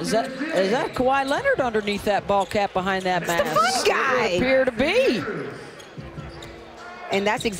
Is that is that Kawhi Leonard underneath that ball cap behind that mask? the fun guy. It appear to be. And that's exactly